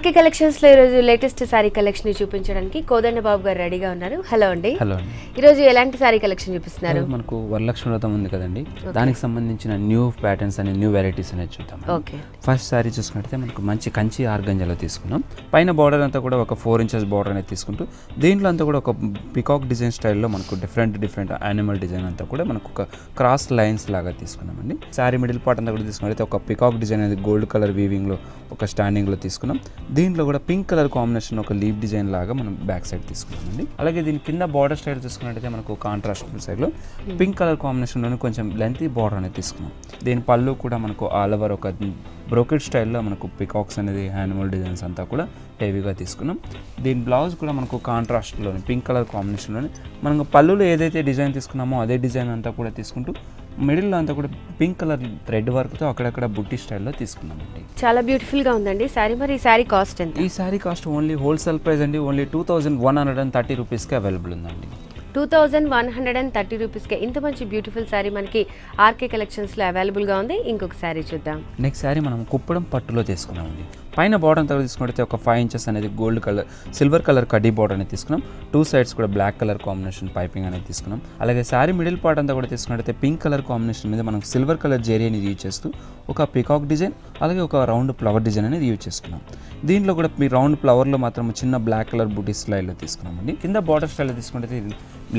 RK కలెక్షన్స్లో ఈరోజు latest sari collection చూపించడానికి కోదండ బాబు గారు రెడీగా ఉన్నారు. హలో అండి. హలో అండి. ఈరోజు ఎలాంటి శారీ కలెక్షన్ చూపిస్తున్నారు? మనకు వరలక్ష్మి వ్రతం ఉంది కదండి. దానికి సంబంధించిన న్యూ ప్యాటర్న్స్ అని న్యూ వెరైటీస్ అనేది చూద్దాం. ఓకే ఫస్ట్ శారీ చూసుకుంటే మనకు మంచి కంచి ఆర్గంజాలో తీసుకున్నాం. పైన బార్డర్ అంతా కూడా ఒక ఫోర్ ఇంచెస్ బార్డర్ అనేది తీసుకుంటూ దీంట్లో అంతా కూడా ఒక పికాక్ డిజైన్ స్టైల్లో మనకు డిఫరెంట్ డిఫరెంట్ యానిమల్ డిజైన్ అంతా కూడా మనకు ఒక క్రాస్ లైన్స్ లాగా తీసుకున్నామండి. శారీ మిడిల్ పార్ట్ అంతా కూడా తీసుకున్నట్లయితే ఒక పికాక్ డిజైన్ అనేది గోల్డ్ కలర్ వీవింగ్లో ఒక స్టాండింగ్లో తీసుకున్నాం. దీంట్లో కూడా పింక్ కలర్ కాంబినేషన్ ఒక లీవ్ డిజైన్ లాగా మనం బ్యాక్ సైడ్ తీసుకున్నామండి అలాగే దీని కింద బార్డర్ స్టైల్ చూసుకున్నట్టయితే మనకు కాంట్రాస్ట్ సైడ్లో పింక్ కలర్ కాంబినేషన్లోనే కొంచెం లెంత్ బార్డర్ అనేది తీసుకున్నాం దీని పళ్ళు కూడా మనకు ఆల్ ఓవర్ ఒక బ్రోకెట్ స్టైల్లో మనకు పికాక్స్ అనేది యానిమల్ డిజైన్స్ అంతా కూడా హెవీగా తీసుకున్నాం. దీని బ్లౌజ్ కూడా మనకు కాంట్రాస్ట్లోని పింక్ కలర్ కాంబినేషన్లోని. మనం పళ్ళులో ఏదైతే డిజైన్ తీసుకున్నామో అదే డిజైన్ అంతా కూడా తీసుకుంటూ మిడిల్లో అంతా కూడా పింక్ కలర్ థ్రెడ్ వర్క్తో అక్కడక్కడ బుట్టి స్టైల్లో తీసుకున్నామండి. చాలా బ్యూటిఫుల్గా ఉందండి. శారీ మరి ఈ శారీ కాస్ట్ ఎంత? ఈ sari cost only wholesale price అండి. Only two thousand one hundred and thirty రూపీస్కి అవైలబుల్ ఉందండి. Two thousand one hundred and thirty రూపీస్కి ఇంత మంచి బ్యూటిఫుల్ శారీ మనకి ఆర్కే కలెక్షన్స్లో అవైలబుల్గా ఉంది. ఇంకొక శారీ చూద్దాం. నెక్స్ట్ శారీ మనం కుప్పడం పట్టులో తీసుకున్నామండి. పైన బాటం అంతా తీసుకుంటే ఒక ఫైవ్ ఇంచెస్ అనేది గోల్డ్ కలర్ సిల్వర్ కలర్ కడ్డీ బార్డర్ అనేది తీసుకున్నాం. టూ సైడ్స్ కూడా బ్లాక్ కలర్ కాంబినేషన్ పైపింగ్ అనేది తీసుకున్నాం. అలాగే శారీ మిడిల్ పార్ట్ అంతా కూడా తీసుకున్నట్టయితే పింక్ కలర్ కాంబినేషన్ మీద మనం సిల్వర్ కలర్ జెరీ అనేది యూజ్ చేస్తూ ఒక పికాక్ డిజైన్ అలాగే ఒక రౌండ్ ఫ్లవర్ డిజైన్ అనేది యూజ్ చేసుకున్నాం. దీంట్లో కూడా మీ రౌండ్ ఫ్లవర్లో మాత్రం చిన్న బ్లాక్ కలర్ బూటీ స్టైల్లో తీసుకున్నామండి. కింద బార్డర్ స్టైల్లో తీసుకుంటే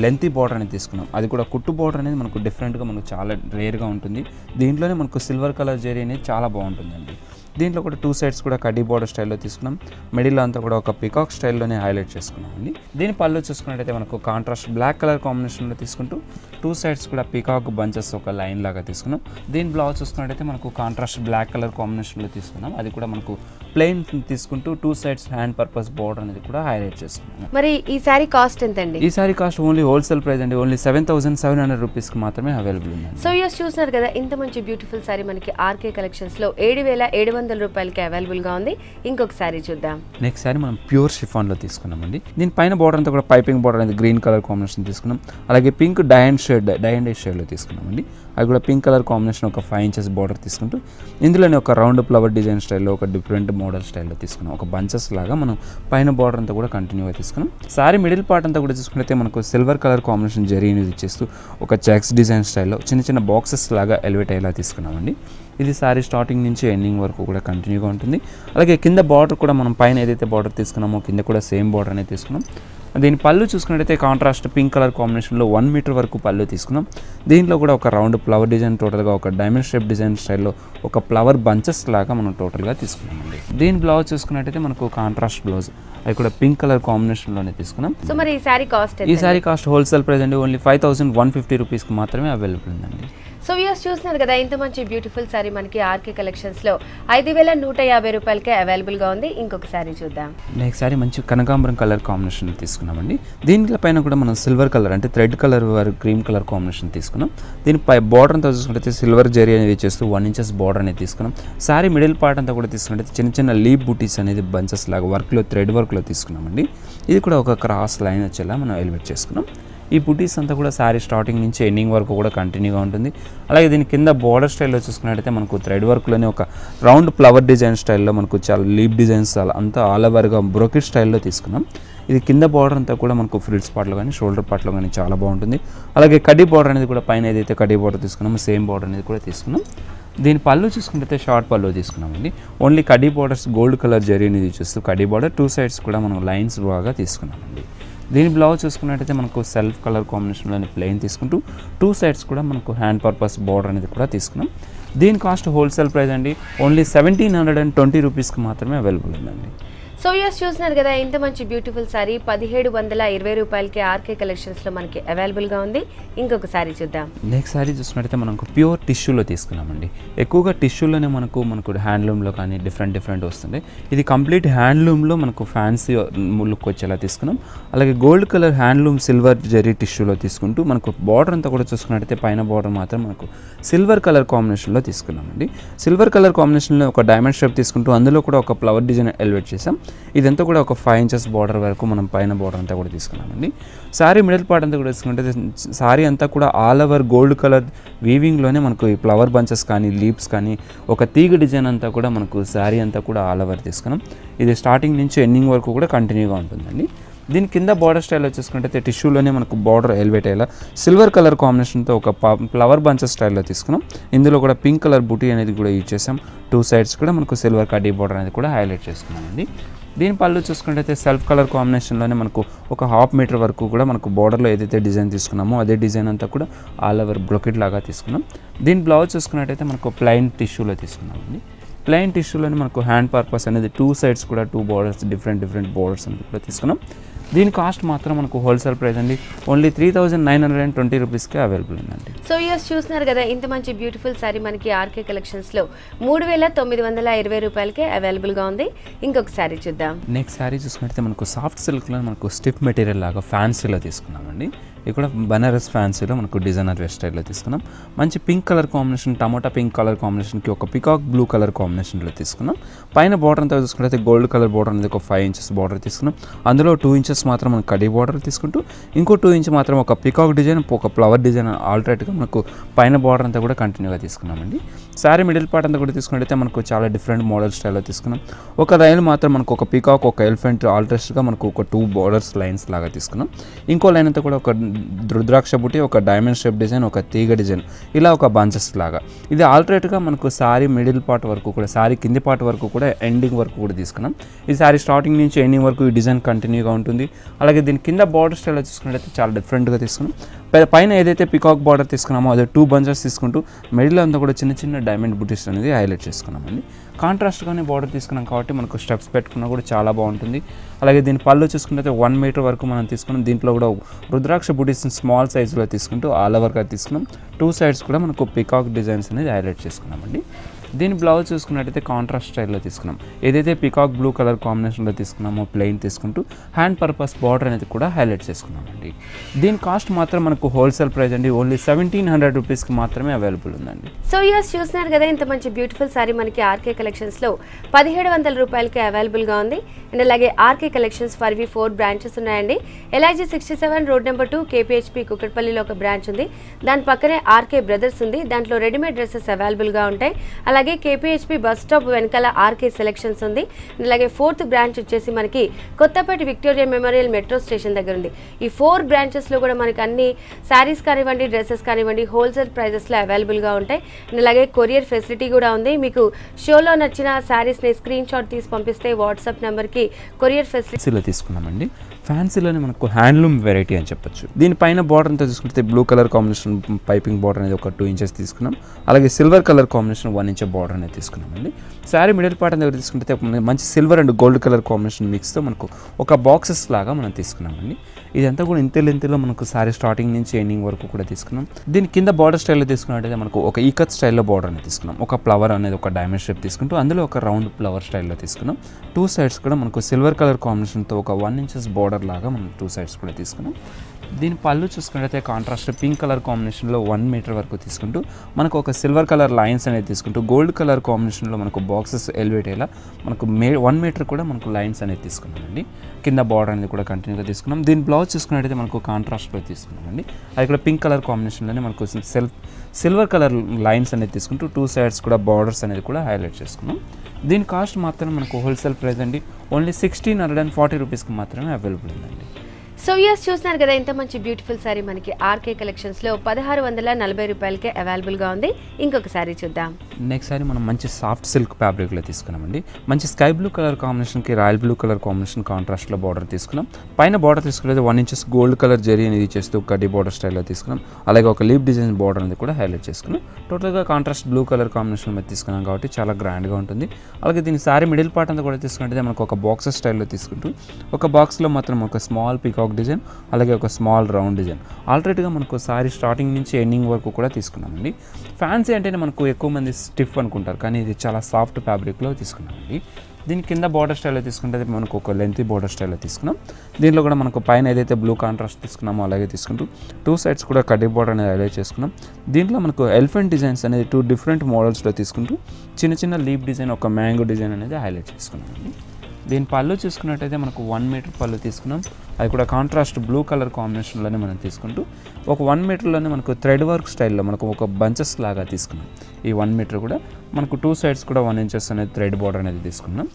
లెంతీ బార్డర్ అనేది తీసుకున్నాం. అది కూడా కుట్టు బార్డర్ అనేది మనకు డిఫరెంట్గా మనకు చాలా రేర్గా ఉంటుంది. దీంట్లోనే మనకు సిల్వర్ కలర్ జెరీ అనేది చాలా బాగుంటుందండి. దీంట్లో కూడా టూ సైడ్స్ కూడా కడ్డీ బార్డర్ స్టైల్లో తీసుకున్నాం. మిడిల్ అంతా కూడా ఒక పికాక్ స్టైల్లోనే హైలైట్ చేసుకున్నాం అండి దీని పళ్ళు చూసుకున్నట్టయితే మనకు కాంట్రాస్ట్ బ్లాక్ కలర్ కాంబినేషన్లో తీసుకుంటూ టూ సైడ్స్ కూడా పికాక్ బంచెస్ ఒక లైన్ లాగా తీసుకున్నాం. దీని బ్లౌజ్ చూసుకున్నట్టయితే మనకు కాంట్రాస్ట్ బ్లాక్ కలర్ కాంబినేషన్లో తీసుకున్నాం. అది కూడా మనకు ప్లెయిన్ తీసుకుంటూ two sides hand purpose border అనేది కూడా హైలైట్ చేసుకున్నాం. మరి ఈ శారీ కాస్ట్ ఎంత అండి ఈ sari cost only wholesale price అండి. Only seven thousand seven hundred రూపీస్కి మాత్రమే అవైలబుల్ ఉందండి. సో ఇయర్స్ చూస్తున్నారు కదా ఇంత మంచి బ్యూటిఫుల్ శారీ మనకి ఆర్కే కలెక్షన్స్లో ఏడు వేల ఏడు వందల రూపాయలకి అవైలబుల్గా ఉంది. ఇంకొక శారీ చూద్దాం. నెక్స్ట్ సారీ మనం ప్యూర్ షిఫాన్లో తీసుకున్నామండి. దీని పైన బార్డర్ అంతా కూడా పైపింగ్ బార్డర్ అనేది గ్రీన్ కలర్ కాంబినేషన్ తీసుకున్నాం. అలాగే పింక్ డయండ్ షేడ్ డయండ్ షేడ్లో తీసుకున్నామండి. అది కూడా పింక్ కలర్ కాంబినేషన్ ఒక ఫైవ్ ఇంచెస్ బార్డర్ తీసుకుంటూ ఇందులోనే ఒక రౌండ్ ఫ్లవర్ డిజైన్ స్టైల్లో ఒక డిఫరెంట్ మోడల్ స్టైల్లో తీసుకున్నాం. ఒక బంచెస్ లాగా మనం పైన బార్డర్ అంతా కూడా కంటిన్యూగా తీసుకున్నాం. సారీ మిడిల్ పార్ట్ అంతా కూడా చూసుకుంటే మనకు సిల్వర్ కలర్ కాంబినేషన్ జరీ అనేది ఇచ్చేస్తూ ఒక చెక్స్ డిజైన్ స్టైల్లో చిన్న చిన్న బాక్సెస్ లాగా ఎలివేట్ అయ్యేలా తీసుకున్నామండి. ఇది సారీ స్టార్టింగ్ నుంచి ఎండింగ్ వరకు కూడా కంటిన్యూగా ఉంటుంది. అలాగే కింద బార్డర్ కూడా మనం పైన ఏదైతే బార్డర్ తీసుకున్నామో కింద కూడా సేమ్ బార్డర్ అనేది తీసుకున్నాం. దీని పళ్ళు చూసుకున్నట్టయితే కాంట్రాస్ట్ పింక్ కలర్ కాంబినేషన్లో వన్ మీటర్ వరకు పళ్ళు తీసుకున్నాం. దీంట్లో కూడా ఒక రౌండ్ ఫ్లవర్ డిజైన్ టోటల్గా ఒక డైమండ్ షేప్ డిజైన్ స్టైల్లో ఒక ఫ్లవర్ బంచెస్ లాగా మనం టోటల్గా తీసుకున్నామండి. దీని బ్లౌజ్ చూసుకున్నట్టయితే మనకు కాంట్రాస్ట్ బ్లౌజ్ అది కూడా పింక్ కలర్ కాంబినేషన్లోనే తీసుకున్నాం. సో మరి ఈ శారీ కాస్ట్ ఈ సారీ కాస్ట్ హోల్సేల్ ప్రైస్ అండి only five thousand one fifty రూపీస్కి మాత్రమే అవైలబుల్ ఉందండి. సో వ్యూస్ చూస్తున్నారు కదా ఇంత మంచి బ్యూటిఫుల్ సారీ మనకి ఆర్కే కలెక్షన్స్లో ఐదు వేల నూట యాభై రూపాయలకే అవైలబుల్గా ఉంది. ఇంకొక శారీ చూద్దాం. నెక్స్ట్ సారీ మంచి కనకాంబరం కలర్ కాంబినేషన్ తీసుకున్నామండి. దీనిపైన పైన కూడా మనం సిల్వర్ కలర్ అంటే thread colour cream colour combination తీసుకున్నాం. దీనిపై బార్డర్ అంతా చూసుకుంటే సిల్వర్ జరీ అనేది చేస్తూ వన్ ఇంచెస్ బార్డర్ అనేది తీసుకున్నాం. సారీ మిడిల్ పార్ట్ అంతా కూడా తీసుకుంటే చిన్న చిన్న లీప్ బూటీస్ అనేది బంచెస్ లాగా వర్క్లో థ్రెడ్ వర్క్లో తీసుకున్నామండి. ఇది కూడా ఒక క్రాస్ లైన్ వచ్చేలా మనం ఎలివేట్ చేసుకున్నాం. ఈ బుటీస్ అంతా కూడా శారీ స్టార్టింగ్ నుంచి ఎండింగ్ వరకు కూడా కంటిన్యూగా ఉంటుంది. అలాగే దీని కింద బార్డర్ స్టైల్లో చూసుకున్నట్టయితే మనకు థ్రెడ్ వర్క్లోనే ఒక రౌండ్ ఫ్లవర్ డిజైన్ స్టైల్లో మనకు చాలా లీప్ డిజైన్స్ అలా అంతా ఆల్ ఓవర్గా బ్రోకెట్ స్టైల్లో తీసుకున్నాం. ఇది కింద బార్డర్ అంతా కూడా మనకు ఫ్రిల్స్ పార్ట్లో కానీ షోల్డర్ పార్ట్లో కానీ చాలా బాగుంటుంది. అలాగే కడ్డీ బార్డర్ అనేది కూడా పైన ఏదైతే కడ్డీ బార్డర్ తీసుకున్నామో సేమ్ బార్డర్ అనేది కూడా తీసుకున్నాం. దీని పళ్ళు చూసుకుంటే షార్ట్ పళ్ళు తీసుకున్నామండి. ఓన్లీ కడ్డీ బార్డర్స్ గోల్డ్ కలర్ జరీ అనేది చూస్తూ కడ్డీ బార్డర్ టూ సైడ్స్ కూడా మనం లైన్స్ బాగా తీసుకున్నామండి. దీని బ్లౌజ్ చూసుకున్నట్టయితే మనకు సెల్ఫ్ కలర్ కాంబినేషన్లోని ప్లెయిన్ తీసుకుంటూ టూ సైడ్స్ కూడా మనకు హ్యాండ్ పర్పస్ బార్డర్ అనేది కూడా తీసుకున్నాం. దీని కాస్ట్ హోల్సేల్ ప్రైస్ అండి only seventeen hundred and twenty రూపీస్కి మాత్రమే అవైలబుల్ ఉందండి. సో వ్యూస్ చూస్తున్నారు కదా ఇంత మంచి బ్యూటిఫుల్ సారీ పదిహేడు వందల ఇరవై రూపాయలకి ఆర్కే కలెక్షన్స్లో మనకి అవైలబుల్గా ఉంది. ఇంకొక శారీ చూద్దాం. నెక్స్ట్ సారీ చూసినట్టయితే మనకు ప్యూర్ టిష్యూలో తీసుకున్నామండి. ఎక్కువగా టిష్యూలోనే మనకు మనకు హ్యాండ్లూమ్లో కానీ డిఫరెంట్ డిఫరెంట్ వస్తుంది. ఇది కంప్లీట్ హ్యాండ్లూమ్లో మనకు ఫ్యాన్సీ లుక్ వచ్చేలా తీసుకున్నాం. అలాగే gold colour handloom silver zari టిష్యూలో తీసుకుంటూ మనకు బార్డర్ అంతా కూడా చూసుకున్నట్టయితే పైన బార్డర్ మాత్రం మనకు సిల్వర్ కలర్ కాంబినేషన్లో తీసుకున్నామండి. సిల్వర్ కలర్ కాంబినేషన్లో ఒక డైమండ్ షేప్ తీసుకుంటూ అందులో కూడా ఒక ఫ్లవర్ డిజైన్ ఎలివేట్ చేసాం ఇదంతా కూడా ఒక ఫైవ్ ఇంచెస్ బార్డర్ వరకు మనం పైన బార్డర్ అంతా కూడా తీసుకున్నామండి. సారీ మిడిల్ పార్ట్ అంతా కూడా తీసుకుంటే సారీ అంతా కూడా ఆల్ ఓవర్ గోల్డ్ కలర్ వీవింగ్లోనే మనకు ఈ ఫ్లవర్ బంచెస్ కానీ లీవ్స్ కానీ ఒక తీగ డిజైన్ అంతా కూడా మనకు సారీ అంతా కూడా ఆల్ ఓవర్ తీసుకున్నాం. ఇది స్టార్టింగ్ నుంచి ఎండింగ్ వరకు కూడా కంటిన్యూగా ఉంటుందండి. దీని కింద బార్డర్ స్టైల్ వచ్చేసుకుంటే టిష్యూలోనే మనకు బార్డర్ ఎలివేట్ అయ్యేలా సిల్వర్ కలర్ కాంబినేషన్తో ఒక ఫ్లవర్ బంచెస్ స్టైల్లో తీసుకున్నాం. ఇందులో కూడా పింక్ కలర్ బుటీ అనేది కూడా యూజ్ చేసాం టూ సైడ్స్ కూడా మనకు సిల్వర్ కడ్డీ బార్డర్ అనేది కూడా హైలైట్ చేసుకున్నామండి. దీని పళ్ళు చూసుకుంటే సెల్ఫ్ కలర్ కాంబినేషన్లోనే మనకు ఒక హాఫ్ మీటర్ వరకు కూడా మనకు బార్డర్లో ఏదైతే డిజైన్ తీసుకున్నామో అదే డిజైన్ అంతా కూడా ఆల్ ఓవర్ బ్రొకెట్ లాగా తీసుకున్నాం. దీని బ్లౌజ్ చూసుకున్నట్టయితే మనకు ప్లైన్ టిష్యూలో తీసుకున్నామండి. ప్లెయిన్ టిష్యూలోనే మనకు హ్యాండ్ పర్పస్ అనేది టూ సైడ్స్ కూడా two borders different different borders అనేది కూడా తీసుకున్నాం. దీని కాస్ట్ మాత్రం మనకు హోల్సేల్ ప్రైస్ అండి. Only three thousand nine hundred and twenty రూపీస్కి అవైలబుల్ ఉందండి. సో ఇయర్స్ చూస్తున్నారు కదా ఇంత మంచి బ్యూటిఫుల్ సారీ మనకి ఆర్కే కలెక్షన్స్లో మూడు వేల తొమ్మిది వందల ఇరవై రూపాయలకే అవైలబుల్గా ఉంది. ఇంకొక సారీ చూద్దాం. నెక్స్ట్ శారీ చూసుకుంటే మనకు సాఫ్ట్ సిల్క్లో మనకు స్టిఫ్ మెటీరియల్ లాగా ఫ్యాన్సీలో తీసుకున్నామండి. ఇది కూడా బనారస్ ఫ్యాన్సీలో మనకు డిజైనర్ వేస్ట్ స్టైల్లో తీసుకున్నాం. మంచి పింక్ కలర్ కాంబినేషన్ టమాటా పింక్ కలర్ కాంబినేషన్కి ఒక పికాక్ బ్లూ కలర్ కాంబినేషన్లో తీసుకున్నాం. పైన బార్డర్ అంతా చూసుకుంటే గోల్డ్ కలర్ బార్డర్ అనేది ఒక ఫైవ్ ఇంచెస్ బార్డర్ తీసుకున్నాం. అందులో టూ ఇంచెస్ మాత్రం మనం కడీ బార్డర్ తీసుకుంటూ ఇంకో టూ ఇంచ్ మాత్రం ఒక పికాక్ డిజైన్ ఒక ఫ్లవర్ డిజైన్ ఆల్టరేట్గా మనకు పైన బార్డర్ అంతా కూడా కంటిన్యూగా తీసుకున్నామండి. శారీ మిడిల్ పార్ట్ అంతా కూడా తీసుకుంటే మనకు చాలా డిఫరెంట్ మోడల్ స్టైల్లో తీసుకున్నాం. ఒక లైన్ మాత్రం మనకు ఒక పికాక్ ఒక ఎలిఫెంట్ ఆల్టరేట్గా మనకు ఒక టూ బార్డర్స్ లైన్స్ లాగా తీసుకున్నాం. ఇంకో లైన్ అంతా కూడా ఒక రుద్రాక్ష బుట్టి ఒక డైమండ్ షేప్ డిజైన్ ఒక తీగ డిజైన్ ఇలా ఒక బంచెస్ లాగా. ఇది ఆల్టరేట్గా మనకు సారీ మిడిల్ పార్ట్ వరకు కూడా సారీ కింది పార్ట్ వరకు కూడా ఎండింగ్ వరకు కూడా తీసుకున్నాం. ఈ సారీ స్టార్టింగ్ నుంచి ఎండింగ్ వరకు ఈ డిజైన్ కంటిన్యూగా ఉంటుంది. అలాగే దీని కింద బార్డర్ స్టైల్ చూసుకున్నట్లయితే చాలా డిఫరెంట్గా తీసుకున్నాం. పైన ఏదైతే పికాక్ బార్డర్ తీసుకున్నామో అదే టూ బంచెస్ తీసుకుంటూ మిడిల్ అంతా కూడా చిన్న చిన్న డైమండ్ బుటీస్ అనేది హైలైట్ చేసుకున్నామండి. కాంట్రాస్ట్గానే బార్డర్ తీసుకున్నాం కాబట్టి మనకు స్టెప్స్ పెట్టుకున్నా కూడా చాలా బాగుంటుంది. అలాగే దీని పళ్ళు చూసుకుంటే వన్ మీటర్ వరకు మనం తీసుకున్నాం. దీంట్లో కూడా రుద్రాక్ష బుటీస్ స్మాల్ సైజులో తీసుకుంటూ ఆల్ ఓవర్గా తీసుకున్నాం. టూ సైడ్స్ కూడా మనకు పికాక్ డిజైన్స్ అనేది హైలైట్ చేసుకున్నామండి. దీని బ్లౌజ్ చూసుకున్నట్టయితే కాంట్రాస్ట్ స్టైల్లో తీసుకున్నాం. ఏదైతే పికాక్ బ్లూ కలర్ కాంబినేషన్లో తీసుకున్నామో ప్లెయిన్ తీసుకుంటూ హ్యాండ్ పర్పస్ బార్డర్ అనేది కూడా హైలైట్ చేసుకున్నామండి. దీని కాస్ట్ మాత్రం మనకు హోల్సేల్ ప్రైస్ అండి. ఓన్లీ సెవెంటీన్ హండ్రెడ్ రూపీస్కి మాత్రమే అవైలబుల్ ఉందండి. సో ఇయర్స్ చూస్తున్నారు కదా ఇంత మంచి బ్యూటిఫుల్ సారీ మనకి ఆర్కే కలెక్షన్స్లో పదిహేడు వందల రూపాయలకి అవైలబుల్గా ఉంది. అండ్ అలాగే RK collections for we four branches ఉన్నాయండి. L I G sixty seven road number two K P H B కుక్కట్పల్లిలో ఒక బ్రాంచ్ ఉంది. దాని పక్కనే ఆర్కే బ్రదర్స్ ఉంది. దాంట్లో రెడీమేడ్ డ్రెస్సెస్ అవైలబుల్గా ఉంటాయి. అలాగే అలాగే K P H B bus stop వెనకాల ఆర్కే సెలెక్షన్స్ ఉంది. అలాగే ఫోర్త్ బ్రాంచ్ వచ్చేసి మనకి Kothapet Victoria Memorial metro station దగ్గర ఉంది. ఈ ఫోర్ బ్రాంచెస్లో కూడా మనకి అన్ని శారీస్ కానివ్వండి డ్రెస్సెస్ కానివ్వండి హోల్సేల్ ప్రైజెస్లో అవైలబుల్గా ఉంటాయి. అలాగే కొరియర్ ఫెసిలిటీ కూడా ఉంది. మీకు షోలో నచ్చిన శారీస్ని స్క్రీన్ షాట్ తీసి పంపిస్తే వాట్సాప్ నెంబర్కి కొరియర్ ఫెసిలిటీలో తీసుకున్నామండి. ఫ్యాన్సీలోనే మనకు హ్యాండ్లూమ్ వెరైటీ అని చెప్పొచ్చు. దీనిపైన బార్డర్ అంతా చూసుకుంటే blue colour combination piping border అనేది ఒక టూ ఇంచెస్ తీసుకున్నాం. అలాగే silver colour combination one inch border అనేది తీసుకున్నామండి శారీ మిడిల్ పార్ట్ దగ్గర తీసుకుంటే మంచి silver and gold colour combination మిక్స్తో మనకు ఒక బాక్సెస్ లాగా మనం తీసుకున్నామండి ఇదంతా కూడా ఇంతలు ఇంతలో మనకు శారీ స్టార్టింగ్ నుంచి ఎండింగ్ వరకు కూడా తీసుకున్నాం. దీని కింద బార్డర్ స్టైల్లో తీసుకున్నట్టయితే మనకు ఒక ఈకత్ స్టైల్లో బార్డర్ అనేది తీసుకున్నాం. ఒక ఫ్లవర్ అనేది ఒక డైమండ్ షేప్ తీసుకుంటూ అందులో ఒక రౌండ్ ఫ్లవర్ స్టైల్లో తీసుకున్నాం. టూ సైడ్స్ కూడా మనకు సిల్వర్ కలర్ కాంబినేషన్తో ఒక వన్ ఇంచెస్ బార్డర్ లాగా మనం టూ సైడ్స్ కూడా తీసుకున్నాం. దీని పళ్ళు చూసుకున్నట్లయితే కాంట్రాస్ట్ పింక్ కలర్ కాంబినేషన్లో వన్ మీటర్ వరకు తీసుకుంటూ మనకు ఒక సిల్వర్ కలర్ లైన్స్ అనేది తీసుకుంటూ గోల్డ్ కలర్ కాంబినేషన్లో మనకు బాక్సెస్ ఎలివేట్ అయ్యేలా మనకు మే వన్ మీటర్ కూడా మనకు లైన్స్ అనేది తీసుకున్నామండి కింద బార్డర్ అనేది కూడా కంటిన్యూగా తీసుకున్నాం. దీని బ్లౌజ్ చూసుకున్నట్టయితే మనకు కాంట్రాస్ట్లో తీసుకున్నామండి అది కూడా పింక్ కలర్ కాంబినేషన్లోనే మనకు సెల్ఫ్ సిల్వర్ కలర్ లైన్స్ అనేది తీసుకుంటూ టూ సైడ్స్ కూడా బార్డర్స్ అనేది కూడా హైలైట్ చేసుకున్నాం. దీని కాస్ట్ మాత్రం మనకు హోల్సేల్ ప్రైస్ అండి. Only sixteen hundred and forty రూపీస్కి మాత్రమే అవైలబుల్ ఉందండి. సో ఇయర్స్ చూస్తున్నారు కదా ఇంత మంచి బ్యూటిఫుల్ సారీ మనకి ఆర్కే కలెక్షన్స్లో పదహారు వందల నలభై రూపాయలకే అవైలబుల్గా ఉంది. ఇంకొక సారీ చూద్దాం. నెక్స్ట్ సారీ మనం మంచి సాఫ్ట్ సిల్క్ ఫ్యాబ్రిక్లో తీసుకున్నామండి. మంచి స్కై బ్లూ కలర్ కాంబినేషన్కి రాయల్ బ్లూ కలర్ కాంబినేషన్ కాంట్రాస్ట్లో బార్డర్ తీసుకున్నాం. పైన బార్డర్ తీసుకునేది one inches gold colour zari అనేది చేస్తూ కడ్డీ బార్డర్ స్టైల్లో తీసుకున్నాం. అలాగే ఒక లీప్ డిజైన్ బార్డర్ అనేది కూడా హైలైట్ చేసుకున్నాం. టోటల్గా కాంట్రాస్ట్ బ్లూ కలర్ కాంబినేషన్ మీద తీసుకున్నాం కాబట్టి చాలా గ్రాండ్గా ఉంటుంది. అలాగే దీని సారీ మిడిల్ పార్ట్ అంతా కూడా తీసుకుంటే మనకు ఒక బాక్సెస్ స్టైల్లో తీసుకుంటూ ఒక బాక్స్లో మాత్రం ఒక స్మాల్ పికాక్ డిజైన్ అలాగే ఒక స్మాల్ రౌండ్ డిజైన్ ఆల్రెడీగా మనకు సారీ స్టార్టింగ్ నుంచి ఎండింగ్ వరకు కూడా తీసుకున్నామండి. ఫ్యాన్సీ అంటేనే మనకు ఎక్కువ మంది స్టిఫ్ అనుకుంటారు కానీ ఇది చాలా సాఫ్ట్ ఫ్యాబ్రిక్లో తీసుకున్నామండి. దీని కింద బార్డర్ స్టైల్లో తీసుకుంటే మనకు ఒక లెంత్ బార్డర్ స్టైల్లో తీసుకున్నాం. దీనిలో కూడా మనకు పైన ఏదైతే బ్లూ కాంట్రాస్ట్ తీసుకున్నామో అలాగే తీసుకుంటూ టూ సైడ్స్ కూడా కడ్డీ బార్డర్ అనేది హైలైట్ చేసుకున్నాం. దీంట్లో మనకు ఎలిఫెంట్ డిజైన్స్ అనేది టూ డిఫరెంట్ మోడల్స్లో తీసుకుంటూ చిన్న చిన్న లీప్ డిజైన్ ఒక మ్యాంగో డిజైన్ అనేది హైలైట్ చేసుకున్నాం దీని పళ్ళు చూసుకున్నట్టయితే మనకు వన్ మీటర్ పళ్ళు తీసుకున్నాం. అది కూడా కాంట్రాస్ట్ బ్లూ కలర్ కాంబినేషన్లోనే మనం తీసుకుంటూ ఒక వన్ మీటర్లోనే మనకు థ్రెడ్ వర్క్ స్టైల్లో మనకు ఒక బంచెస్ లాగా తీసుకున్నాం. ఈ వన్ మీటర్ కూడా మనకు టూ సైడ్స్ కూడా వన్ ఇంచెస్ అనేది థ్రెడ్ బార్డర్ అనేది తీసుకున్నాం.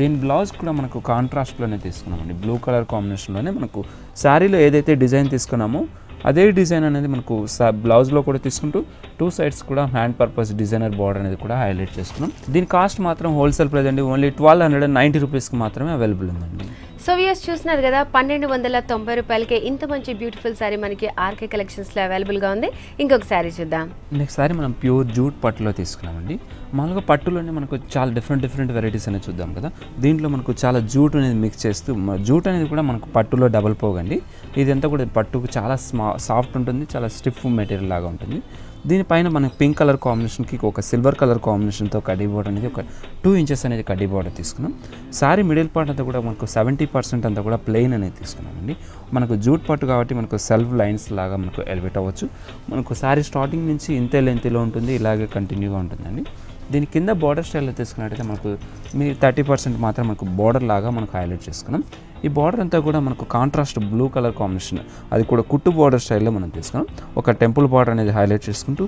దీని బ్లౌజ్ కూడా మనకు కాంట్రాస్ట్లోనే తీసుకున్నామండి బ్లూ కలర్ కాంబినేషన్లోనే మనకు శారీలో ఏదైతే డిజైన్ తీసుకున్నామో అదే డిజైన్ అనేది మనకు బ్లౌజ్లో కూడా తీసుకుంటూ టూ సైడ్స్ కూడా హ్యాండ్ పర్పస్ డిజైనర్ బార్డర్ అనేది కూడా హైలైట్ చేసుకున్నాం దీని కాస్ట్ మాత్రం హోల్సేల్ ప్రైస్ అండి only twelve hundred and ninety రూపీస్కి మాత్రమే అవైలబుల్ ఉందండి. సో వ్యూస్ చూస్తున్నారు కదా పన్నెండు వందల తొంభై రూపాయలకే ఇంత మంచి బ్యూటిఫుల్ శారీ మనకి ఆర్కే కలెక్షన్స్లో అవైలబుల్గా ఉంది. ఇంకొక శారీ చూద్దాం. నెక్స్ట్ సారి మనం ప్యూర్ జూట్ పట్టులో తీసుకున్నామండి. మామూలుగా పట్టులోనే మనకు చాలా డిఫరెంట్ డిఫరెంట్ వెరైటీస్ అనేది చూద్దాం కదా. దీంట్లో మనకు చాలా జూట్ అనేది మిక్స్ చేస్తూ జూట్ అనేది కూడా మనకు పట్టులో డబల్ పోగండి. ఇదంతా కూడా పట్టుకు చాలా స్మా సాఫ్ట్ ఉంటుంది చాలా స్టిఫ్ మెటీరియల్ లాగా ఉంటుంది. దీనిపైన మనం పింక్ కలర్ కాంబినేషన్కి ఒక సిల్వర్ కలర్ కాంబినేషన్తో కడ్డీ బోర్డ్ అనేది ఒక టూ ఇంచెస్ అనేది కడ్డీ బోర్డర్ తీసుకున్నాం. సారీ మిడిల్ పార్ట్ అంతా కూడా మనకు సెవెంటీ పర్సెంట్ అంతా కూడా ప్లెయిన్ అనేది తీసుకున్నామండి. మనకు జూట్ పట్టు కాబట్టి మనకు సెల్ఫ్ లైన్స్ లాగా మనకు ఎలివేట్ అవ్వచ్చు. మనకు సారీ స్టార్టింగ్ నుంచి ఇంతే లెంత్లో ఉంటుంది ఇలాగే కంటిన్యూగా ఉంటుందండి. దీని కింద బార్డర్ స్టైల్లో తీసుకున్నట్టయితే మనకు మీ థర్టీ పర్సెంట్ మాత్రం మనకు బార్డర్ లాగా మనకు హైలైట్ చేసుకున్నాం. ఈ బార్డర్ అంతా కూడా మనకు కాంట్రాస్ట్ బ్లూ కలర్ కాంబినేషన్ అది కూడా కుట్టు బార్డర్ స్టైల్లో మనం తీసుకున్నాం. ఒక టెంపుల్ బార్డర్ అనేది హైలైట్ చేసుకుంటూ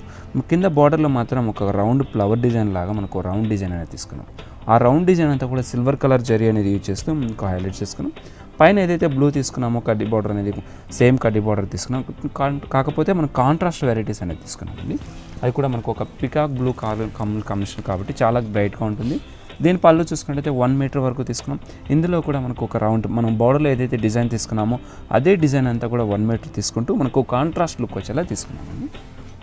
కింద బార్డర్లో మాత్రం ఒక రౌండ్ ఫ్లవర్ డిజైన్ లాగా మనకు రౌండ్ డిజైన్ అనేది తీసుకున్నాం. ఆ రౌండ్ డిజైన్ అంతా కూడా సిల్వర్ కలర్ జరీ అనేది యూజ్ చేస్తూ మనకు హైలైట్ చేసుకున్నాం. పైన ఏదైతే బ్లూ తీసుకున్నామో కడ్డీ బార్డర్ అనేది సేమ్ కడ్డీ బార్డర్ తీసుకున్నాం. కాకపోతే మనం కాంట్రాస్ట్ వెరైటీస్ అనేది తీసుకున్నామండి. అది కూడా మనకు ఒక పికాక్ బ్లూ కలర్ కమిషన్ కాబట్టి చాలా బ్రైట్గా ఉంటుంది. దీని పళ్ళు చూసుకున్నట్టయితే వన్ మీటర్ వరకు తీసుకున్నాం. ఇందులో కూడా మనకు ఒక రౌండ్ మనం బార్డర్లో ఏదైతే డిజైన్ తీసుకున్నామో అదే డిజైన్ అంతా కూడా వన్ మీటర్ తీసుకుంటూ మనకు కాంట్రాస్ట్ లుక్ వచ్చేలా తీసుకున్నామండి.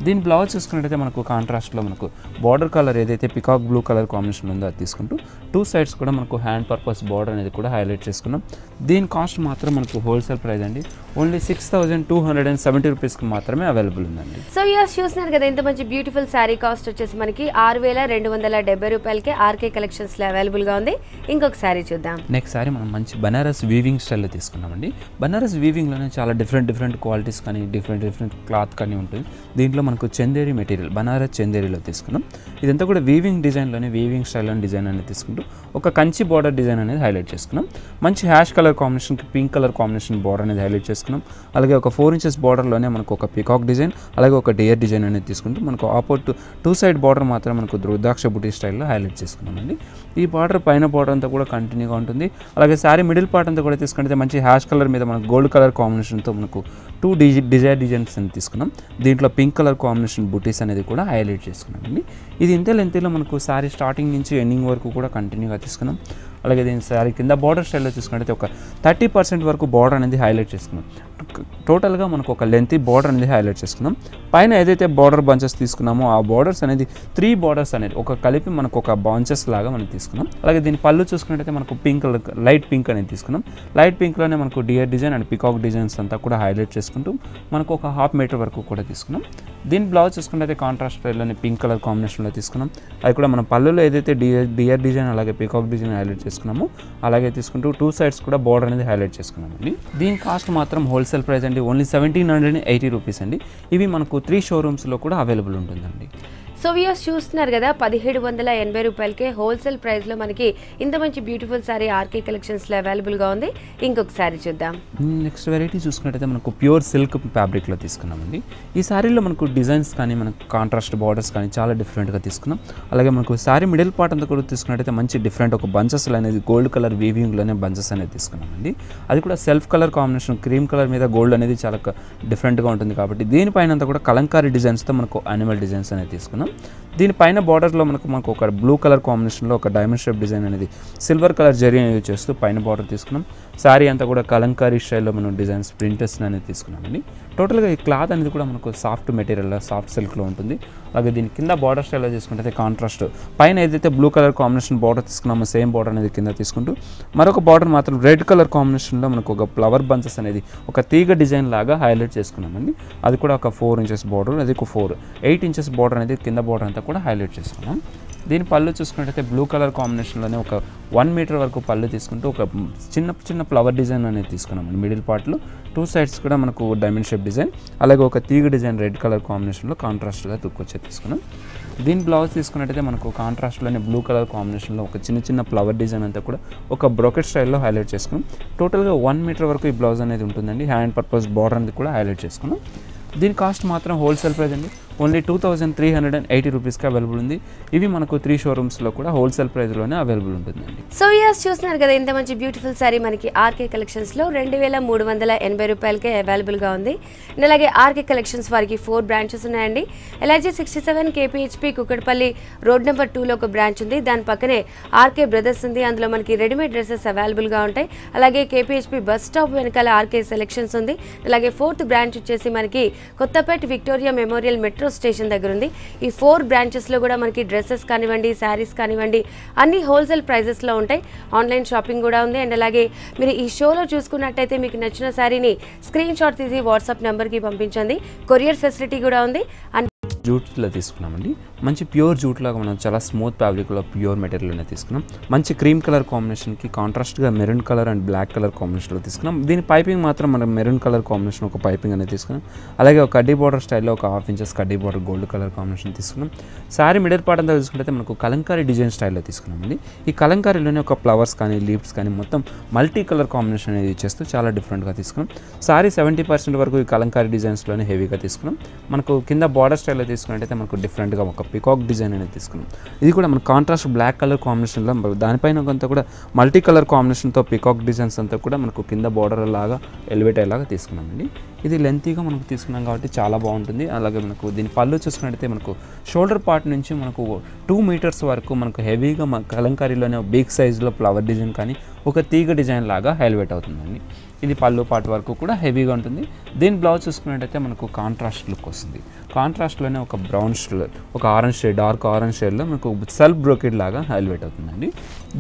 దీని బ్లౌజ్ చూసుకున్నట్టయితే మనకు కాంట్రాస్ట్లో మనకు బార్డర్ కలర్ ఏదైతే పికాక్ బ్లూ కలర్ కాంబినేషన్ ఉందో అది తీసుకుంటూ టూ సైడ్స్ కూడా మనకు హ్యాండ్ పర్పస్ బార్డర్ అనేది కూడా హైలైట్ చేసుకున్నాం. దీని కాస్ట్ మాత్రం మనకు హోల్సేల్ ప్రైస్ అండి. Only six thousand two hundred and seventy రూపీస్కి మాత్రమే అవైలబుల్ ఉందండి. సో వ్యూస్ చూస్తున్నారు కదా ఇంత మంచి బ్యూటిఫుల్ శారీ కాస్ట్ వచ్చేసి మనకి ఆరు వేల రెండు వందల డెబ్బై రూపాయలకే ఆర్కే కలెక్షన్స్లో అవైలబుల్గా ఉంది. ఇంకొక శారీ చూద్దాం. నెక్స్ట్ సారి మనం మంచి బనారస్ వీవింగ్ స్టైల్లో తీసుకున్నామండి. బనారస్ వీవింగ్లోనే చాలా డిఫరెంట్ డిఫరెంట్ క్వాలిటీస్ కానీ డిఫరెంట్ డిఫరెంట్ క్లాత్ కానీ ఉంటుంది దీంట్లో మనకు చందేరి మెటీరియల్ బనారస్ చందేరిలో తీసుకున్నాం. ఇదంతా కూడా వీవింగ్ డిజైన్లోనే వీవింగ్ స్టైల్లో డిజైన్ అనేది తీసుకుంటూ ఒక కంచి బార్డర్ డిజైన్ అనేది హైలైట్ చేసుకున్నాం. మంచి హ్యాష్ కలర్ కాంబినేషన్కి పింక్ కలర్ కాంబినేషన్ బార్డర్ అనేది హైలైట్ చేసుకున్నాం. తీసుకున్నాం. అలాగే ఒక ఫోర్ ఇంచెస్ బార్డర్లోనే మనకు ఒక పికాక్ డిజైన్ అలాగే ఒక డియర్ డిజైన్ అనేది తీసుకుంటూ మనకు ఆపోట్ టూ సైడ్ బార్డర్ మాత్రం మనకు రుద్రాక్ష బుటీ స్టైల్లో హైలైట్ చేసుకున్నామండి. ఈ బార్డర్ పైన బార్డర్ అంతా కూడా కంటిన్యూగా ఉంటుంది. అలాగే శారీ మిడిల్ పార్ట్ అంతా కూడా తీసుకుంటే మంచి హ్యాష్ కలర్ మీద మనకు గోల్డ్ కలర్ కాంబినేషన్తో మనకు టూ డిజి డిజైర్ డిజైన్స్ అని తీసుకున్నాం. దీంట్లో పింక్ కలర్ కాంబినేషన్ బుటీస్ అనేది కూడా హైలైట్ చేసుకున్నామండి. ఇది ఇంత లెంత్లో మనకు శారీ స్టార్టింగ్ నుంచి ఎండింగ్ వరకు కూడా కంటిన్యూగా తీసుకున్నాం. అలాగే దీని శారీ కింద బార్డర్ స్టైల్లో చూసుకుంటే ఒక థర్టీ పర్సెంట్ వరకు బార్డర్ అనేది హైలైట్ చేసుకున్నాం. టోటల్గా మనకు ఒక లెంతీ బార్డర్ అనేది హైలైట్ చేసుకున్నాం. పైన ఏదైతే బార్డర్ బంచెస్ తీసుకున్నామో ఆ బార్డర్స్ అనేది త్రీ బార్డర్స్ అనేది ఒక కలిపి మనకు ఒక బాంచెస్ లాగా మనం తీసుకున్నాం. అలాగే దీని పళ్ళు చూసుకున్నట్టయితే మనకు పింక్ లైట్ పింక్ అనేది తీసుకున్నాం. లైట్ పింక్లోనే మనకు deer design and peacock designs అంతా కూడా హైలైట్ చేసుకుంటూ మనకు ఒక హాఫ్ మీటర్ వరకు కూడా తీసుకున్నాం. దీని బ్లౌజ్ చూసుకున్నట్టయితే కాంట్రాస్ట్ స్టైల్లోని పింక్ కలర్ కాంబినేషన్లో తీసుకున్నాం. అది కూడా మన పళ్ళులో ఏదైతే డియర్ డియర్ డిజైన్ అలాగే పికాక్ డిజైన్ హైలైట్ తీసుకున్నాము. అలాగే తీసుకుంటూ టూ సైడ్స్ కూడా బార్డర్ అనేది హైలైట్ చేసుకున్నామండి దీని కాస్ట్ మాత్రం హోల్సేల్ ప్రైస్ అండి only seventeen hundred eighty rupees అండి. ఇవి మనకు త్రీ షోరూమ్స్లో కూడా అవైలబుల్ ఉంటుందండి. సో వ్యూస్ చూస్తున్నారు కదా పదిహేడు వందల ఎనభై రూపాయలకే హోల్సేల్ ప్రైస్లో మనకి ఇంత మంచి బ్యూటిఫుల్ సారీ ఆర్కే కలెక్షన్స్లో అవైలబుల్గా ఉంది. ఇంకొక సారీ చూద్దాం నెక్స్ట్ వెరైటీ చూసుకున్నట్టయితే మనకు ప్యూర్ సిల్క్ ఫ్యాబ్రిక్లో తీసుకున్నామండి. ఈ శారీలో మనకు డిజైన్స్ కానీ మనకు కాంట్రాస్ట్ బార్డర్స్ కానీ చాలా డిఫరెంట్గా తీసుకున్నాం. అలాగే మనకు సారీ మిడిల్ పార్ట్ అంతా కూడా తీసుకున్నట్టయితే మంచి డిఫరెంట్ ఒక బంచెస్ అనేది గోల్డ్ కలర్ వీవింగ్లోనే బంచెస్ అనేది తీసుకున్నామండి. అది కూడా self colour combination cream colour మీద గోల్డ్ అనేది చాలా డిఫరెంట్గా ఉంటుంది కాబట్టి దీనిపైన అంతా కూడా కలంకారీ డిజైన్స్తో మనకు అనిమల్ డిజైన్స్ అనేది తీసుకున్నాం. దీనిపైన బార్డర్లో మనకు మనకు ఒక బ్లూ కలర్ కాంబినేషన్లో ఒక డైమండ్ షేప్ డిజైన్ అనేది సిల్వర్ కలర్ జరీ యూజ్ చేస్తూ పైన బార్డర్ తీసుకున్నాం. శారీ అంతా కూడా కలంకారీ స్టైల్లో మనం డిజైన్స్ ప్రింటర్స్ అనేది తీసుకున్నామండి. టోటల్గా ఈ క్లాత్ అనేది కూడా మనకు సాఫ్ట్ మెటీరియల్ సాఫ్ట్ సిల్క్లో ఉంటుంది. అలాగే దీని కింద బార్డర్ స్టైల్లో తీసుకుంటే కాంట్రాస్ట్. పైన ఏదైతే బ్లూ కలర్ కాంబినేషన్ బార్డర్ తీసుకున్నామో సేమ్ బార్డర్ అనేది కింద తీసుకుంటూ మరొక బార్డర్ మాత్రం రెడ్ కలర్ కాంబినేషన్లో మనకు ఒక ఫ్లవర్ బంచెస్ అనేది ఒక తీగ డిజైన్ లాగా హైలైట్ చేసుకున్నామండి. అది కూడా ఒక ఫోర్ ఇంచెస్ బార్డర్ అది ఒక ఫోర్. ఎయిట్ ఇంచెస్ బార్డర్ అనేది కింద బార్డర్ అంతా కూడా హైలైట్ చేసుకున్నాం. దీని పళ్ళు చూసుకున్నట్టయితే బ్లూ కలర్ కాంబినేషన్లోనే ఒక వన్ మీటర్ వరకు పళ్ళు తీసుకుంటూ ఒక చిన్న చిన్న ఫ్లవర్ డిజైన్ అనేది తీసుకున్నామండి మిడిల్ పార్ట్లో టూ సైడ్స్ కూడా మనకు డైమండ్ షేప్ డిజైన్ అలాగే ఒక తీగ డిజైన్ రెడ్ కలర్ కాంబినేషన్లో కాంట్రాస్ట్గా తుక్కొచ్చే తీసుకున్నాం. దీని బ్లౌజ్ తీసుకున్నట్టయితే మనకు కాంట్రాస్ట్లోనే బ్లూ కలర్ కాంబినేషన్లో ఒక చిన్న చిన్న ఫ్లవర్ డిజైన్ అంతా కూడా ఒక బ్రోకెట్ స్టైల్లో హైలైట్ చేసుకున్నాం. టోటల్గా వన్ మీటర్ వరకు ఈ బ్లౌజ్ అనేది ఉంటుందండి. హ్యాండ్ పర్పస్ బార్డర్ అనేది కూడా హైలైట్ చేసుకున్నాం. దీని కాస్ట్ మాత్రం హోల్సేల్ ప్రైస్ అండి. Only two thousand three hundred and eighty రూపీస్కి అవైలబుల్ ఉంది. ఇవి మనకు త్రీ షోరూమ్స్లో కూడా హోల్సేల్ ప్రైస్లోనే అవైలబుల్ ఉంటుందండి. సో ఇయర్స్ చూస్తున్నారు కదా ఇంత మంచి బ్యూటిఫుల్ సారీ మనకి ఆర్కే కలెక్షన్స్లో రెండు వేల మూడు వందల ఎనభై రూపాయలకే అవైలబుల్గా ఉంది. అండ్ అలాగే ఆర్కే కలెక్షన్స్ వారికి ఫోర్ బ్రాంచెస్ ఉన్నాయండి. LIG sixty seven KPHB Kukatpally road number టూలో ఒక బ్రాంచ్ ఉంది. దాని పక్కనే ఆర్కే బ్రదర్స్ ఉంది. అందులో మనకి రెడీమేడ్ డ్రెస్సెస్ అవైలబుల్గా ఉంటాయి. అలాగే K P H B bus stop వెనకాల ఆర్కే సెలెక్షన్స్ ఉంది. అలాగే ఫోర్త్ బ్రాంచ్ వచ్చేసి మనకి Kothapet Victoria Memorial metro station దగ్గర ఉంది ఈ ఫోర్ బ్రాంచెస్లో కూడా మనకి డ్రెస్సెస్ కానివ్వండి శారీస్ కానివ్వండి అన్ని హోల్సేల్ ప్రైజెస్లో ఉంటాయి. ఆన్లైన్ షాపింగ్ కూడా ఉంది. అండ్ అలాగే మీరు ఈ షోలో చూసుకున్నట్టయితే మీకు నచ్చిన శారీని స్క్రీన్ షాట్ తీసి వాట్సాప్ నెంబర్కి పంపించండి. కొరియర్ ఫెసిలిటీ కూడా ఉంది. అండ్ జూట్లో తీసుకున్నామండి. మంచి ప్యూర్ జూట్లాగా మనం చాలా స్మూత్ ఫ్యాబ్రిక్లో ప్యూర్ మెటీరియల్లోనే తీసుకున్నాం. మంచి క్రీమ్ కలర్ కాంబినేషన్కి కాంట్రాస్ట్గా maroon colour and black colour కాంబినేషన్లో తీసుకున్నాం. దీని పైపింగ్ మాత్రం మనం మెరూన్ కలర్ కాంబినేషన్ ఒక పైపింగ్ అనేది తీసుకున్నాం. అలాగే ఒక కడ్డీ బార్డర్ స్టైల్లో ఒక హాఫ్ ఇంచెస్ కడ్డీ బార్డర్ గోల్డ్ కలర్ కాంబినేషన్ తీసుకున్నాం. శారీ మిడర్ పార్ట్ అంతా చూసుకుంటే మనకు కలంకారీ డిజైన్ స్టైల్లో తీసుకున్నామండి. ఈ కలంకారీలోనే ఒక ఫ్లవర్స్ కానీ లీవ్స్ కానీ మొత్తం మల్టీ కలర్ కాంబినేషన్ అనేది చేస్తూ చాలా డిఫరెంట్గా తీసుకున్నాం. శారీ సెవెంటీ పర్సెంట్ వరకు ఈ కలంకారీ డిజైన్స్లోనే హెవీగా తీసుకున్నాం. మనకు కింద బార్డర్ స్టైల్లో తీసుకున్నట్టయితే మనకు డిఫరెంట్గా ఒక పికాక్ డిజైన్ అనేది తీసుకున్నాం. ఇది కూడా మన కాంట్రాస్ట్ బ్లాక్ కలర్ కాంబినేషన్లో దానిపైన కొంత కూడా మల్టీ కలర్ కాంబినేషన్తో పికాక్ డిజైన్స్ అంతా కూడా మనకు కింద బార్డర్ లాగా ఎలివేట్ అయ్యేలాగా తీసుకున్నామండి. ఇది లెంతీగా మనకు తీసుకున్నాం కాబట్టి చాలా బాగుంటుంది. అలాగే మనకు దీని పళ్ళు చూసుకున్నట్టయితే మనకు షోల్డర్ పార్ట్ నుంచి మనకు టూ మీటర్స్ వరకు మనకు హెవీగా మన కలంకారీలోనే బిగ్ సైజులో ఫ్లవర్ డిజైన్ కానీ ఒక తీగ డిజైన్ లాగా హైలైట్ అవుతుందండి. ఇది పళ్ళు పార్ట్ వరకు కూడా హెవీగా ఉంటుంది. దీని బ్లౌజ్ చూసుకున్నట్టయితే మనకు కాంట్రాస్ట్ లుక్ వస్తుంది. కాంట్రాస్ట్లోనే ఒక బ్రౌన్ షేడ్ ఒక ఆరెంజ్ షేడ్ డార్క్ ఆరెంజ్ షేడ్లో మనకు సెల్ఫ్ బ్రోకెడ్ లాగా హైలైట్ అవుతుందండి.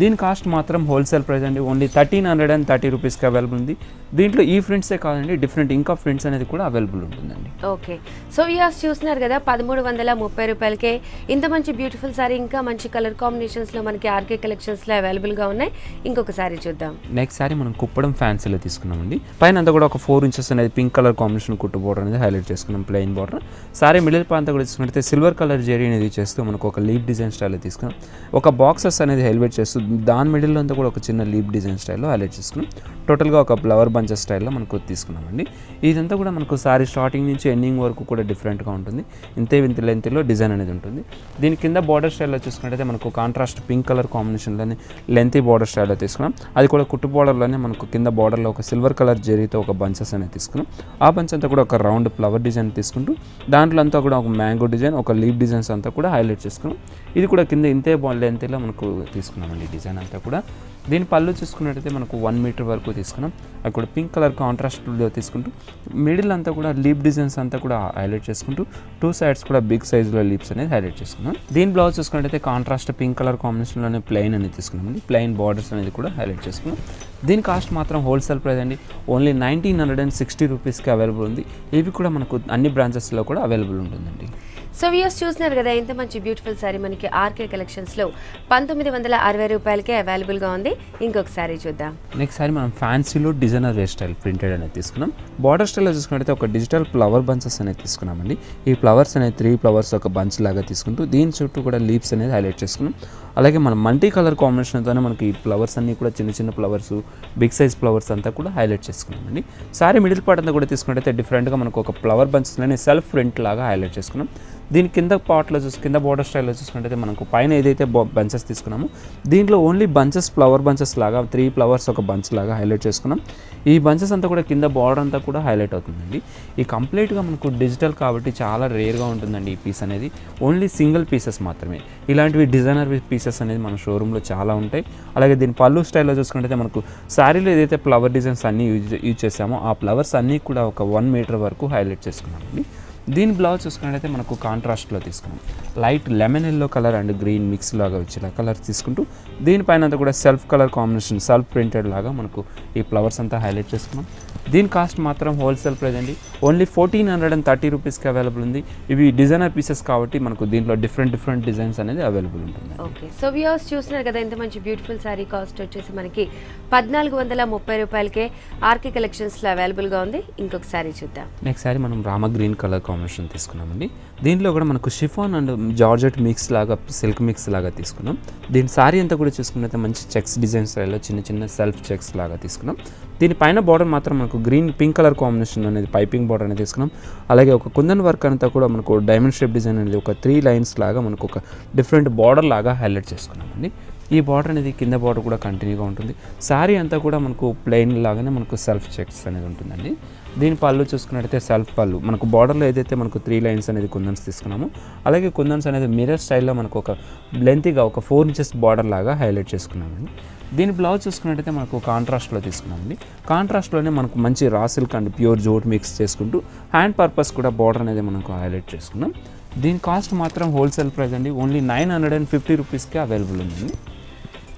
దీని కాస్ట్ మాత్రం హోల్సేల్ ప్రైస్ అండి. Only thirteen hundred and thirty రూపీస్కి అవైలబుల్ ఉంది. దీంట్లో ఈ ప్రింట్సే కాదండి డిఫరెంట్ ఇంకా ప్రింట్స్ అనేది కూడా అవైలబుల్ ఉంటుందండి. ఓకే. సో ఇయర్స్ చూస్తున్నారు కదా పదమూడు వందల ముప్పై రూపాయలకే ఇంత మంచి బ్యూటిఫుల్ సారీ ఇంకా మంచి కలర్ కాంబినేషన్స్లో మనకి ఆర్కే కలెక్షన్స్లో అవైలబుల్గా ఉన్నాయి. ఇంకొక సారీ చూద్దాం. నెక్స్ట్ సారీ మనం కుప్పడం ఫ్యాన్సీలో తీసుకున్నామండి. పైన అంతా కూడా ఒక ఫోర్ ఇంచెస్ అనేది పింక్ కలర్ కాంబినేషన్ కుట్టు బోర్డర్ అనేది హైలైట్ చేసుకున్నాం ప్లెయిన్ బోర్డర్. సారీ మిడిల్ పాంత కూడా తీసుకున్నట్లయితే సిల్వర్ కలర్ జెరీ అనేది చేస్తూ మనకు ఒక లీప్ డిజైన్ స్టైల్లో తీసుకున్నాం. ఒక బాక్సెస్ అనేది హైలైట్ చేస్తూ దాని మిడిల్లో అంతా కూడా ఒక చిన్న లీప్ డిజైన్ స్టైల్లో హైలైట్ చేసుకున్నాం. టోటల్గా ఒక ఫ్లవర్ బంచెస్ స్టైల్లో మనకు తీసుకున్నామండి. ఇదంతా కూడా మనకు సారీ స్టార్టింగ్ నుంచి ఎండింగ్ వరకు కూడా డిఫరెంట్గా ఉంటుంది. ఇంతే వింత లెంత్లో డిజైన్ అనేది ఉంటుంది. దీని కింద బార్డర్ స్టైల్లో చూసుకున్నట్టయితే మనకు కాంట్రాస్ట్ పింక్ కలర్ కాంబినేషన్లోనే లెంతీ బార్డర్ స్టైల్లో తీసుకున్నాం. అది కూడా కుట్టు బార్డర్లోనే మనకు కింద బార్డర్లో ఒక సిల్వర్ కలర్ జరీతో ఒక బంచెస్ అనేది తీసుకున్నాం. ఆ బంచ్ అంతా కూడా ఒక రౌండ్ ఫ్లవర్ డిజైన్ తీసుకుంటూ దాంట్లో అంతా కూడా ఒక మ్యాంగో డిజైన్ ఒక లీవ్ డిజైన్స్ అంతా కూడా హైలైట్ చేసుకున్నాం. ఇది కూడా కింద ఇంతే లెంత్లో మనకు తీసుకున్నామండి. డిజైన్ అంతా కూడా. దీని పళ్ళు చూసుకున్నట్టయితే మనకు వన్ మీటర్ వరకు తీసుకున్నాం. అది కూడా పింక్ కలర్ కాంట్రాస్ట్లో తీసుకుంటూ మిడిల్ అంతా కూడా లీప్ డిజైన్స్ అంతా కూడా హైలైట్ చేసుకుంటూ టూ సైడ్స్ కూడా బిగ్ సైజులో లీప్స్ అనేది హైలైట్ చేసుకున్నాం. దీని బ్లౌజ్ చూసుకున్నట్టయితే కాంట్రాస్ట్ పింక్ కలర్ కాంబినేషన్లోనే ప్లెయిన్ అనేది తీసుకున్నామండి ప్లెయిన్ బార్డర్స్ అనేది కూడా హైలైట్ చేసుకున్నాం. దీని కాస్ట్ మాత్రం హోల్సేల్ ప్రైస్ అండి. Only nineteen hundred and sixty రూపీస్కి అవైలబుల్ ఉంది. ఇవి కూడా మనకు అన్ని బ్రాంచెస్లో కూడా అవైలబుల్ ఉంటుందండి. సో వ్యూస్ చూస్తున్నారు కదా ఇంత మంచి బ్యూటిఫుల్ సారీ మనకి ఆర్కే కలెక్షన్స్లో పంతొమ్మిది వందల అరవై రూపాయలకే అవైలబుల్గా ఉంది. ఇంకొక శారీ చూద్దాం. నెక్స్ట్ శారీ మనం ఫ్యాన్సీలో డిజైనర్ వేర్ స్టైల్ ప్రింటెడ్ అనేది తీసుకున్నాం. బార్డర్ స్టైల్లో చూసుకున్నట్టయితే ఒక డిజిటల్ ఫ్లవర్ బంచెస్ అనేది తీసుకున్నామండి. ఈ ఫ్లవర్స్ అనేది త్రీ ఫ్లవర్స్ ఒక బంచ్ లాగా తీసుకుంటూ దీని చుట్టూ కూడా లీవ్స్ అనేది హైలైట్ చేసుకున్నాం. అలాగే మనం మల్టీ కలర్ కాంబినేషన్తోనే మనకి ఈ ఫ్లవర్స్ అన్నీ కూడా చిన్న చిన్న ఫ్లవర్స్ బిగ్ సైజ్ ఫ్లవర్స్ అంతా కూడా హైలైట్ చేసుకున్నామండి. సారీ మిడిల్ పార్ట్ అంతా కూడా తీసుకున్నట్టయితే డిఫరెంట్గా మనకు ఒక ఫ్లవర్ బంచెస్లోనే సెల్ఫ్ ప్రింట్ లాగా హైలైట్ చేసుకున్నాం. దీని కింద పార్ట్లో చూసి కింద బార్డర్ స్టైల్లో చూసుకుంటే మనకు పైన ఏదైతే బంచెస్ తీసుకున్నామో దీంట్లో ఓన్లీ బంచెస్ ఫ్లవర్ బంచెస్ లాగా త్రీ ఫ్లవర్స్ ఒక బంచ్ లాగా హైలైట్ చేసుకున్నాం. ఈ బంచెస్ అంతా కూడా కింద బార్డర్ అంతా కూడా హైలైట్ అవుతుందండి. ఈ కంప్లీట్గా మనకు డిజిటల్ కాబట్టి చాలా రేర్గా ఉంటుందండి ఈ పీస్ అనేది. ఓన్లీ సింగిల్ పీసెస్ మాత్రమే. ఇలాంటివి డిజైనర్ పీసెస్ అనేది మన షోరూంలో చాలా ఉంటాయి. అలాగే దీని పళ్ళు స్టైల్లో చూసుకుంటే మనకు శారీలో ఏదైతే ఫ్లవర్ డిజైన్స్ అన్నీ యూజ్ యూజ్ చేసామో ఆ ఫ్లవర్స్ అన్నీ కూడా ఒక వన్ మీటర్ వరకు హైలైట్ చేసుకున్నామండి. దీని బ్లౌజ్ చూసుకున్నట్టయితే మనకు కాంట్రాస్ట్లో తీసుకున్నాం. Light lemon yellow colour and green mix లాగా వచ్చేలా కలర్ తీసుకుంటూ దీనిపైన అంతా కూడా self colour combination self printed లాగా మనకు ఈ ఫ్లవర్స్ అంతా హైలైట్ చేసుకున్నాం. దీని కాస్ట్ మాత్రం హోల్సేల్ ప్రైస్ అండి. Only fourteen hundred and thirty రూపీస్కి అవైలబుల్ ఉంది. ఇవి డిజైనర్ పీసెస్ కాబట్టి మనకు దీంట్లో డిఫరెంట్ డిఫరెంట్ డిజైన్స్ అనేది అవైలబుల్ ఉంటుంది. ఓకే సో వ్యూవర్స్ చూస్తున్నారు కదా ఎంత మంచి బ్యూటిఫుల్ శారీ కాస్ట్ వచ్చేసి మనకి పద్నాలుగు వందల ముప్పై రూపాయలకే ఆర్కే కలెక్షన్స్లో అవైలబుల్గా ఉంది. ఇంకొక శారీ చూద్దాం. నెక్స్ట్ సారీ మనం రామ గ్రీన్ కలర్ కాంబినేషన్ తీసుకున్నామండి. దీంట్లో కూడా మనకు షిఫాన్ అండ్ జార్జెట్ మిక్స్ లాగా సిల్క్ మిక్స్ లాగా తీసుకున్నాం. దీని సారీ అంతా కూడా చూసుకున్నైతే మంచి చెక్స్ డిజైన్ స్టైల్లో చిన్న చిన్న సెల్ఫ్ చెక్స్ లాగా తీసుకున్నాం. దీని పైన బార్డర్ మాత్రం మనకు గ్రీన్ పింక్ కలర్ కాంబినేషన్ అనేది పైపింగ్ బార్డర్ అనేది తీసుకున్నాం. అలాగే ఒక కుందన్ వర్క్ అంతా కూడా మనకు డైమండ్ షేప్ డిజైన్ అనేది ఒక త్రీ లైన్స్ లాగా మనకు ఒక డిఫరెంట్ బార్డర్ లాగా హైలైట్ చేసుకున్నామండి. ఈ బార్డర్ అనేది కింద బార్డర్ కూడా కంటిన్యూగా ఉంటుంది. శారీ అంతా కూడా మనకు ప్లెయిన్ లాగానే మనకు సెల్ఫ్ చెక్స్ అనేది ఉంటుందండి. దీని పళ్ళు చూసుకున్నట్టయితే సెల్ఫ్ పళ్ళు. మనకు బార్డర్లో ఏదైతే మనకు త్రీ లైన్స్ అనేది కుందన్స్ తీసుకున్నామో అలాగే కుందన్స్ అనేది మిరర్ స్టైల్లో మనకు ఒక లెంతీగా ఒక ఫోర్ ఇంచెస్ బార్డర్ లాగా హైలైట్ చేసుకున్నామండి. దీని బ్లౌజ్ చూసుకున్నట్టయితే మనకు కాంట్రాస్ట్లో తీసుకున్నామండి. కాంట్రాస్ట్లోనే మనకు మంచి raw silk and pure jute mix చేసుకుంటూ హ్యాండ్ పర్పస్ కూడా బార్డర్ అనేది మనకు హైలైట్ చేసుకున్నాం. దీని కాస్ట్ మాత్రం హోల్సేల్ ప్రైస్ అండి. Only nine hundred and fifty రూపీస్కి అవైలబుల్ ఉందండి.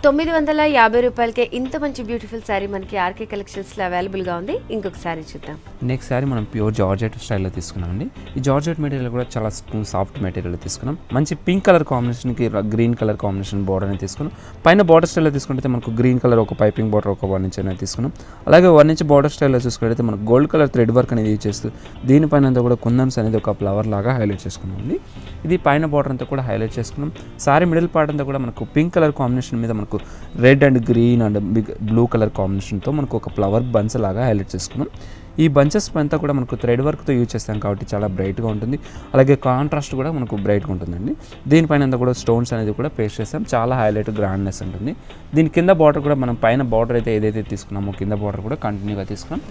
తొమ్మిది వందల యాభై రూపాయలకే ఇంత మంచి బ్యూటిఫుల్ శారీ మనకి ఆర్కే కలెక్షన్స్లో అవైలబుల్గా ఉంది. ఇంకొక శారీ చూద్దాం. నెక్స్ట్ సారీ మనం ప్యూర్ జార్జెట్ స్టైల్లో తీసుకున్నామండి. ఈ జార్జెట్ మెటీరియల్ కూడా చాలా సాఫ్ట్ మెటీరియల్ తీసుకున్నాం. మంచి పింక్ కలర్ కాంబినేషన్కి గ్రీన్ కలర్ కాంబినేషన్ బోర్డర్ అనేది తీసుకున్నాం. పైన బార్డర్ స్టైల్లో తీసుకుంటే మనకు గ్రీన్ కలర్ ఒక పైపింగ్ బార్డర్ ఒక వన్ ఇంచ్ అనేది తీసుకున్నాం. అలాగే వన్ ఇంచ్ బార్డర్ స్టైల్లో చూసుకుంటే మనకు గోల్డ్ కలర్ థ్రెడ్ వర్క్ అనేది యూజ్ చేస్తూ దీనిపైన అంతా కూడా కుందన్స్ అనేది ఒక ఫ్లవర్ లాగా హైలైట్ చేసుకున్నామండి. ఇది పైన బార్డర్ అంతా కూడా హైలైట్ చేసుకున్నాం. సారీ మిడిల్ పార్ట్ అంతా కూడా మనకు పింక్ కలర్ కాంబినేషన్ మీద మనకు red and green and big blue colour కాంబినేషన్తో మనకు ఒక ఫ్లవర్ బంచ్ లాగా హైలైట్ చేసుకున్నాం. ఈ బంచెస్ అంతా కూడా మనకు థ్రెడ్ వర్క్తో యూజ్ చేస్తాం కాబట్టి చాలా బ్రైట్గా ఉంటుంది. అలాగే కాంట్రాస్ట్ కూడా మనకు బ్రైట్గా ఉంటుందండి. దీనిపైన అంతా కూడా స్టోన్స్ అనేది కూడా పేస్ట్ చేస్తాం. చాలా హైలైట్ గ్రాండ్నెస్ ఉంటుంది. దీని కింద బార్డర్ కూడా మనం పైన బార్డర్ అయితే ఏదైతే తీసుకున్నామో కింద బార్డర్ కూడా కంటిన్యూగా తీసుకున్నాం.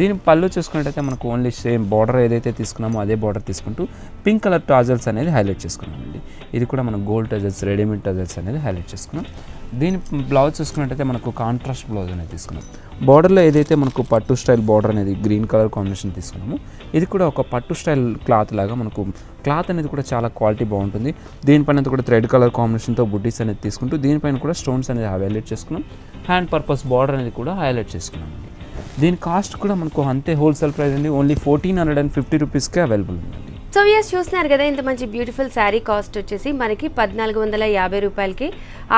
దీని పళ్ళు చూసుకున్నట్టయితే మనకు ఓన్లీ సేమ్ బార్డర్ ఏదైతే తీసుకున్నామో అదే బార్డర్ తీసుకుంటూ పింక్ కలర్ టాజల్స్ అనేది హైలైట్ చేసుకున్నామండి. ఇది కూడా మనం గోల్డ్ టజల్స్ రెడీమేడ్ టజల్స్ అనేది హైలైట్ చేసుకున్నాం. దీని బ్లౌజ్ చూసుకున్నట్టయితే మనకు కాంట్రాస్ట్ బ్లౌజ్ అనేది తీసుకున్నాం. బార్డర్లో ఏదైతే మనకు పట్టు స్టైల్ బార్డర్ అనేది గ్రీన్ కలర్ కాంబినేషన్ తీసుకున్నాము ఇది కూడా ఒక పట్టు స్టైల్ క్లాత్ లాగా మనకు క్లాత్ అనేది కూడా చాలా క్వాలిటీ బాగుంటుంది. దీనిపైన కూడా థ్రెడ్ కలర్ కాంబినేషన్తో బుడ్డీస్ అనేది తీసుకుంటూ దీనిపైన కూడా స్టోన్స్ అనేది హైలైట్ చేసుకున్నాం. హ్యాండ్ పర్పస్ బార్డర్ అనేది కూడా హైలైట్ చేసుకున్నాం దీని కాస్ట్ కూడా మనకు అంతే హోల్సేల్ ప్రైస్ అండి. Only fourteen hundred and fifty రూపీస్కే అవైలబుల్ ఉందండి సో ఎస్ చూస్తున్నారు కదా ఇంత మంచి బ్యూటిఫుల్ శారీ కాస్ట్ వచ్చేసి మనకి పద్నాలుగు వందల యాభై రూపాయలకి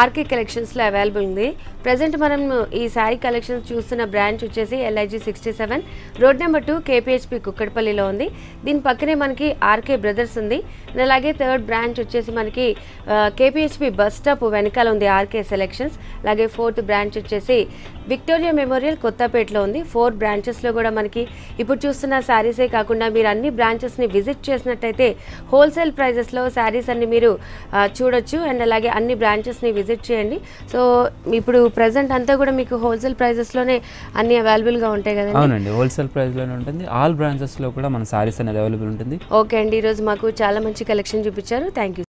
ఆర్కే కలెక్షన్స్లో అవైలబుల్ ఉంది. ప్రజెంట్ మనం ఈ శారీ కలెక్షన్స్ చూస్తున్న బ్రాంచ్ వచ్చేసి LIG sixty seven road number two KPHB కుక్కడపల్లిలో ఉంది. దీని పక్కనే మనకి ఆర్కే బ్రదర్స్ ఉంది. అలాగే థర్డ్ బ్రాంచ్ వచ్చేసి మనకి కేపీహెచ్పి బస్ స్టాప్ వెనకాల ఉంది ఆర్కే సెలెక్షన్స్ అలాగే ఫోర్త్ బ్రాంచ్ వచ్చేసి విక్టోరియా మెమోరియల్ కొత్తపేటలో ఉంది. ఫోర్ బ్రాంచెస్లో కూడా మనకి ఇప్పుడు చూస్తున్న శారీసే కాకుండా మీరు అన్ని బ్రాంచెస్ని విజిట్ చేసి చేసినట్టయితే హోల్సేల్ ప్రైజెస్లో శారీస్ అన్ని మీరు చూడొచ్చు. అండ్ అలాగే అన్ని బ్రాంచెస్ని విజిట్ చేయండి. సో ఇప్పుడు ప్రజెంట్ అంతా కూడా మీకు హోల్సేల్ ప్రైజెస్లోనే అన్ని అవైలబుల్గా ఉంటాయి కదండి? అవునండి. హోల్సేల్ ప్రైస్లోనే ఉంటుంది. ఆల్ బ్రాంచెస్లో కూడా మన సారీస్ అనేది అవైలబుల్ ఉంటుంది. ఓకే అండి. ఈరోజు మాకు చాలా మంచి కలెక్షన్ చూపించారు. Thank you